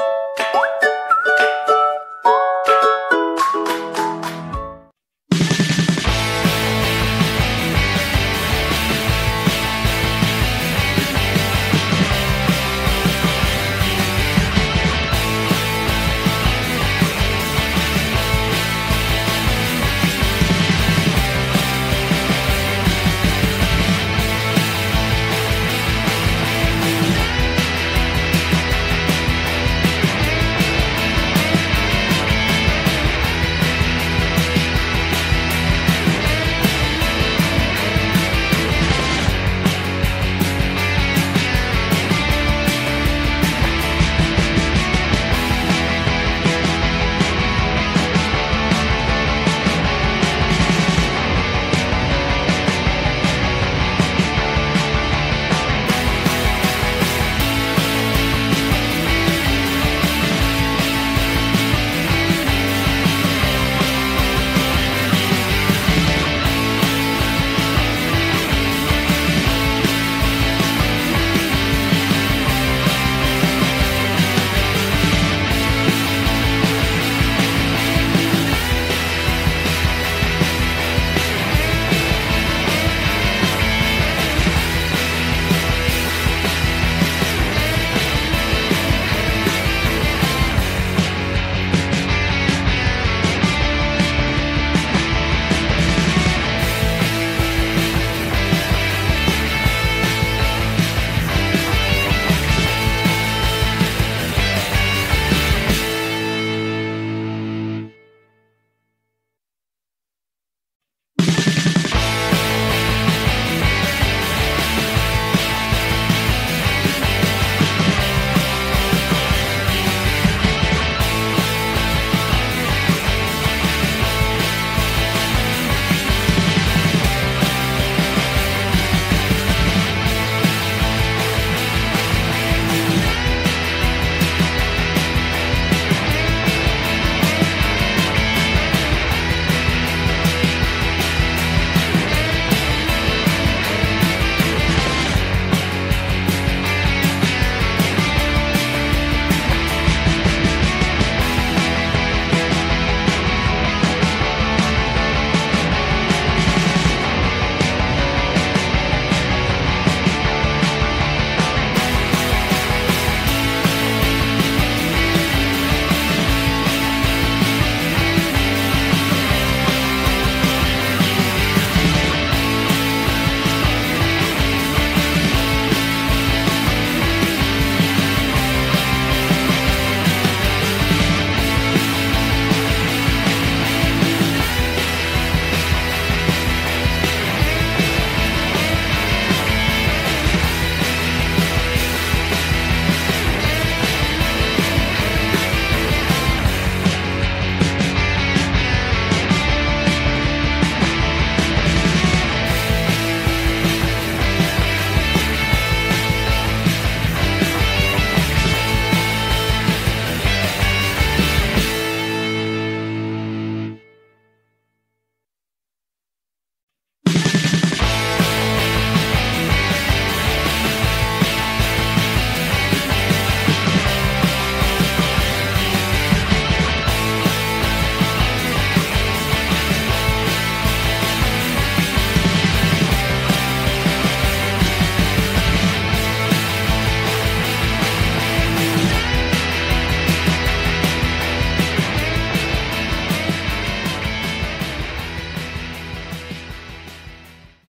you